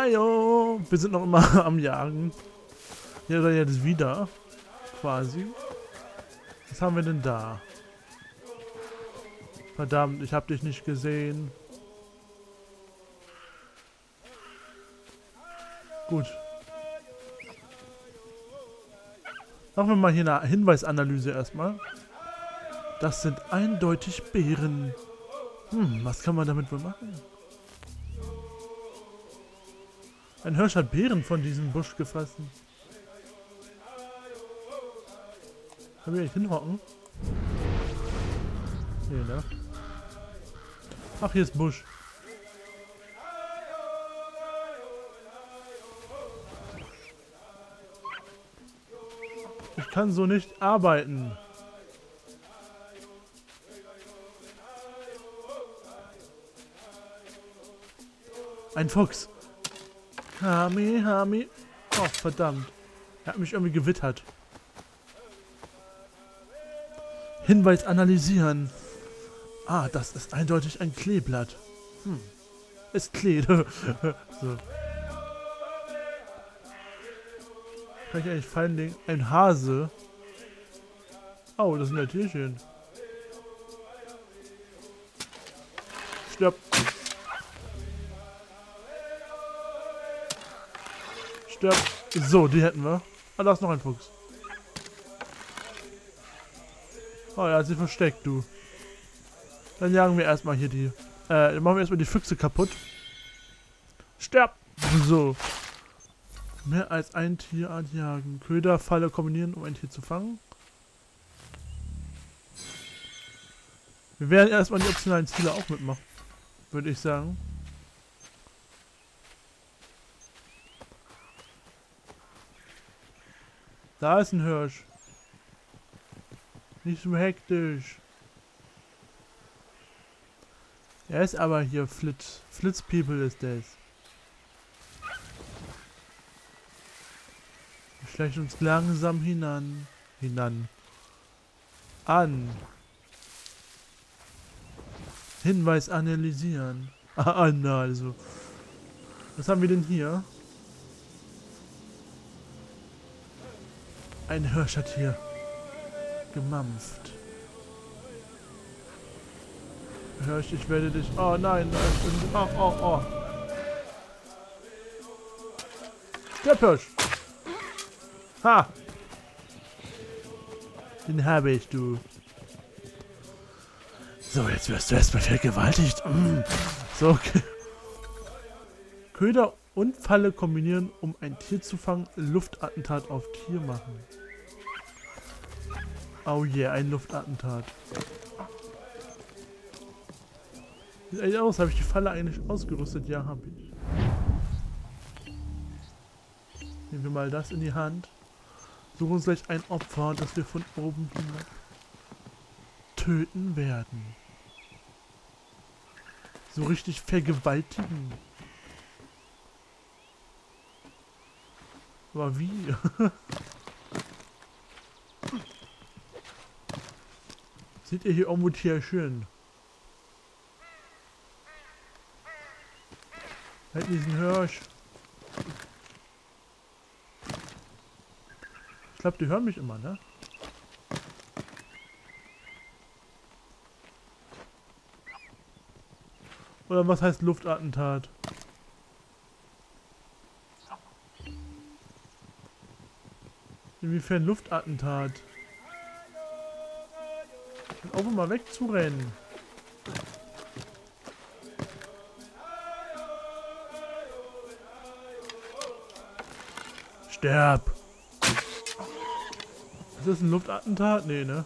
Ajo! Wir sind noch immer am Jagen. Hier oder jetzt wieder. Quasi. Was haben wir denn da? Verdammt, ich hab dich nicht gesehen. Gut. Machen wir mal hier eine Hinweisanalyse erstmal. Das sind eindeutig Beeren. Hm, was kann man damit wohl machen? Ein Hirsch hat Beeren von diesem Busch gefressen. Wir nicht hinhocken? Nee, ne? Ach, hier ist Busch. Ich kann so nicht arbeiten. Ein Fuchs. Hami, Hami. Oh, verdammt. Er hat mich irgendwie gewittert. Hinweis analysieren. Ah, das ist eindeutig ein Kleeblatt. Hm. Es klebt. so. Kann ich eigentlich fallen legen? Ein Hase. Oh, das sind ja Tierchen. Stirb. So, die hätten wir. Ah, da ist noch ein Fuchs. Oh, er hat sie versteckt, du. Dann jagen wir erstmal hier die. Äh, dann machen wir erstmal die Füchse kaputt. Sterb! So. Mehr als ein Tierart jagen. Köder, Falle kombinieren, um ein Tier zu fangen. Wir werden erstmal die optionalen Ziele auch mitmachen. Würde ich sagen. Da ist ein Hirsch. Nicht so hektisch. Er ist aber hier Flitz. Flitz People ist das. Wir schleichen uns langsam hinan. Hinan. An. Hinweis analysieren. Ah, na, also. Was haben wir denn hier? Ein Hirsch hat hier gemampft. Hirsch, ich werde dich... Oh nein, nein. Oh, oh, oh. Der Hirsch! Ha! Den habe ich, du. So, jetzt wirst du erstmal vergewaltigt. Mm. So, okay. Köder und Falle kombinieren, um ein Tier zu fangen. Luftattentat auf Tier machen. Oh yeah, ein Luftattentat. Sieht eigentlich aus, habe ich die Falle eigentlich ausgerüstet? Ja, habe ich. Nehmen wir mal das in die Hand. Suchen uns gleich ein Opfer, das wir von oben hinab töten werden. So richtig vergewaltigen. Aber wie? Seht ihr hier irgendwo schön? Halt diesen Hirsch. Ich glaube, die hören mich immer, ne? Oder was heißt Luftattentat? Inwiefern Luftattentat? Auf mal wegzurennen. Sterb! Ist das ein Luftattentat? Nee, ne?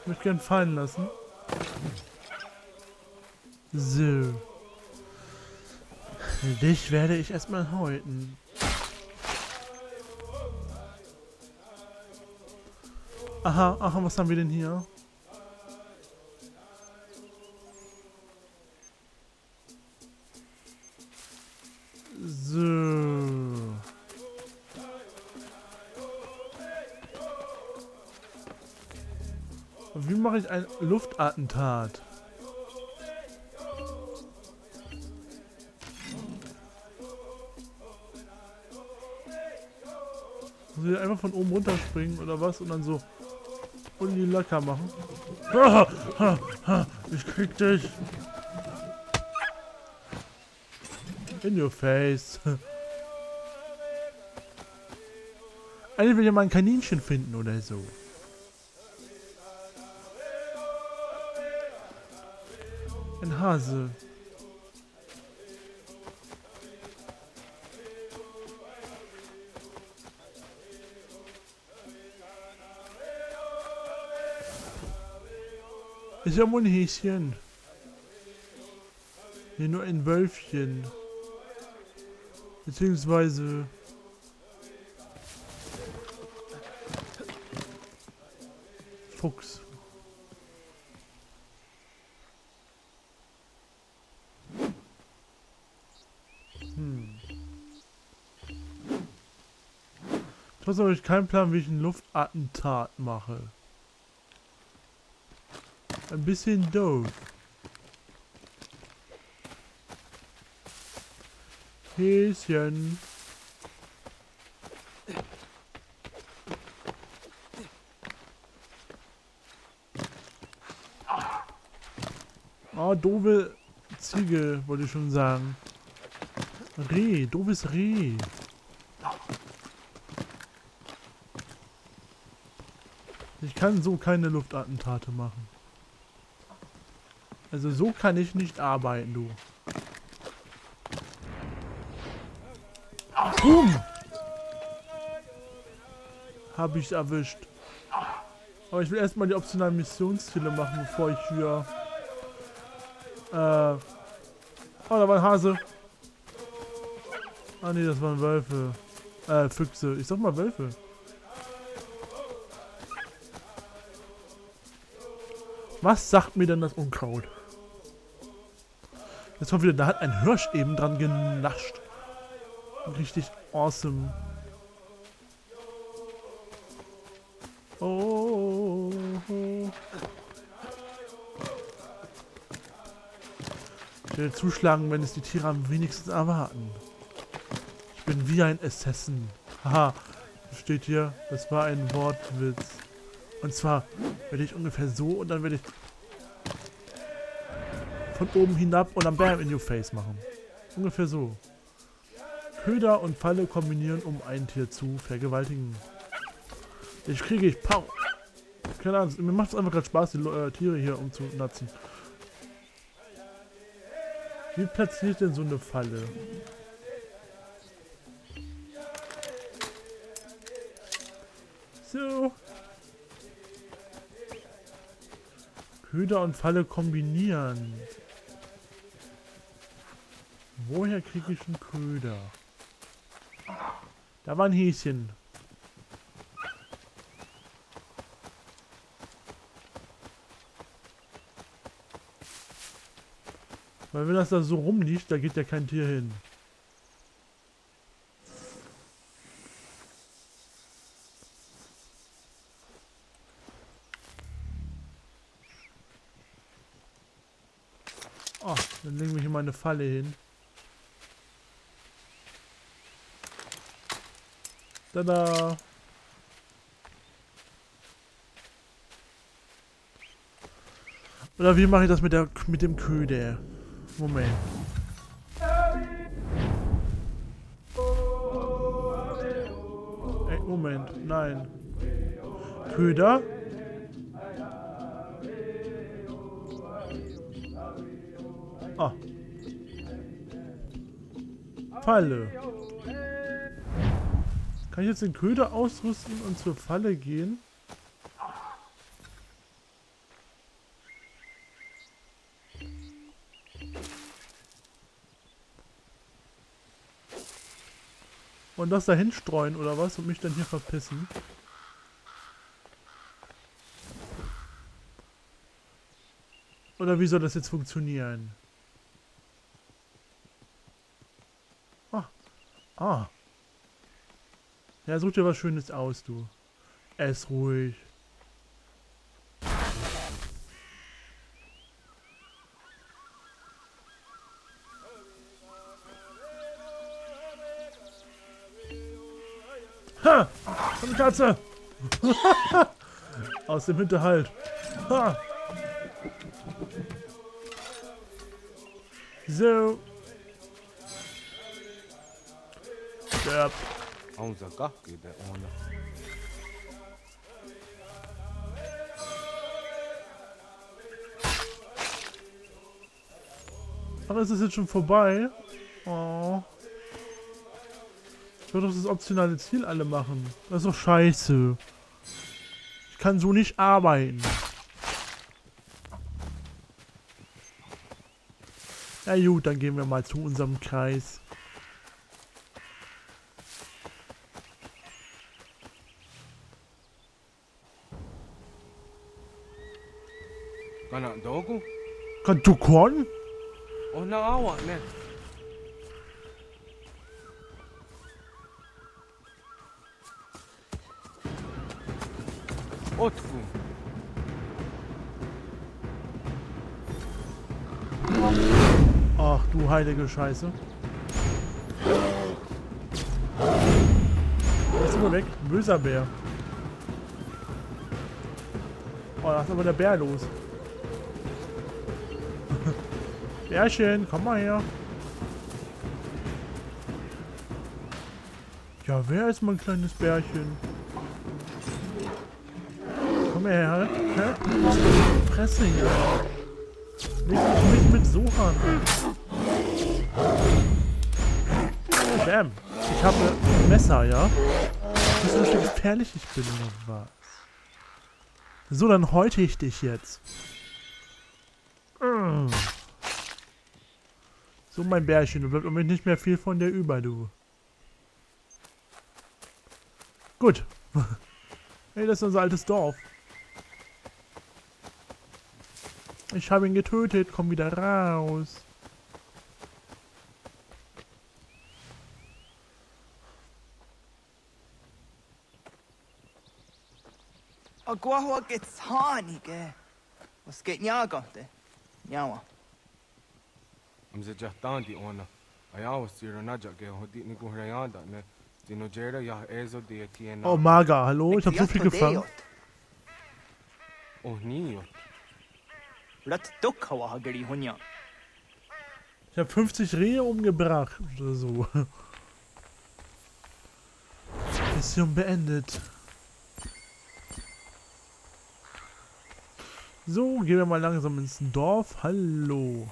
Ich möchte gern fallen lassen. So. Dich werde ich erstmal häuten. Aha, aha, was haben wir denn hier? So. Wie mache ich ein Luftattentat? Einfach von oben runterspringen oder was und dann so und die locker machen? Ich krieg dich! In your face. Eigentlich will ich mal ein Kaninchen finden oder so. Ein Hase. Ist ja wohl ein Häschen. Hier nur ein Wölfchen. Beziehungsweise... Fuchs. Hm. Trotzdem habe ich keinen Plan, wie ich ein Luftattentat mache. Ein bisschen doof. Häschen. Ah, doofe Ziege, wollte ich schon sagen. Reh, doofes Reh. Ich kann so keine Luftattentate machen. Also so kann ich nicht arbeiten, du. Boom! Habe ich erwischt. Aber ich will erstmal die optionalen Missionsziele machen, bevor ich hier... Äh... Oh, da war ein Hase. Ah nee, das waren Wölfe. Äh, Füchse. Ich sag mal Wölfe. Was sagt mir denn das Unkraut? Jetzt kommt wieder, da hat ein Hirsch eben dran genascht. Richtig awesome. Oh. Ich werde zuschlagen, wenn es die Tiere am wenigsten erwarten. Ich bin wie ein Assassin. Haha, steht hier, das war ein Wortwitz. Und zwar werde ich ungefähr so und dann werde ich von oben hinab und dann Bam in your face machen. Ungefähr so. Köder und Falle kombinieren, um ein Tier zu vergewaltigen. Ich kriege ich Pau. Keine Ahnung, mir macht es einfach gerade Spaß, die äh, Tiere hier umzunatzen. Wie platziert denn so eine Falle? So. Köder und Falle kombinieren. Woher kriege ich einen Köder? Da war ein Häschen. Weil wenn das da so rumliegt, da geht ja kein Tier hin. Oh, dann legen wir hier mal eine Falle hin. Tada! Oder wie mache ich das mit der mit dem Köder? Moment. Ey, Moment, nein. Köder? Ah. Falle. Kann ich jetzt den Köder ausrüsten und zur Falle gehen? Und das dahin streuen oder was und mich dann hier verpissen? Oder wie soll das jetzt funktionieren? Ah. Ah. Ja, such dir was Schönes aus, du. Ess ruhig. Ha! Eine Katze! Aus dem Hinterhalt. Ha! So. Stirb. Geht der ohne. Ist es jetzt schon vorbei? Oh. Ich würde doch das optionale Ziel alle machen. Das ist doch scheiße. Ich kann so nicht arbeiten. Ja gut, dann gehen wir mal zu unserem Kreis. Kann du korn? Oh na awa ne. Otfu. Ach du heilige Scheiße. Jetzt sind wir weg. Böser Bär. Oh, da ist aber der Bär los. Bärchen, komm mal her. Ja, wer ist mein kleines Bärchen? Komm her, hä? Fresse hier. Leg mich nicht mit so an. Bam. Ich habe ein Messer, ja? Weißt du, wie gefährlich ich bin oder was? So, dann häute ich dich jetzt. Mm. So, mein Bärchen, du bleibt um mich nicht mehr viel von dir über, du. Gut. hey, das ist unser altes Dorf. Ich habe ihn getötet, komm wieder raus. Agua hanige. Was geht nyagante? Nyawa. Mze jahtan di ona. Ayawa siro na jage hodi ni guhrayanda ne. Dino jera ya ezo di etiena. Oh, Maga, hallo? Ich habe so viel gefangen. Oh niyo. Rat dukhawa hagari hunya. Ich habe 50 Rehe umgebracht oder so. Mission beendet. So, gehen wir mal langsam ins Dorf. Hallo.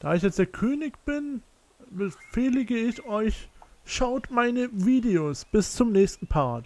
Da ich jetzt der König bin, befehlige ich euch, schaut meine Videos. Bis zum nächsten Part.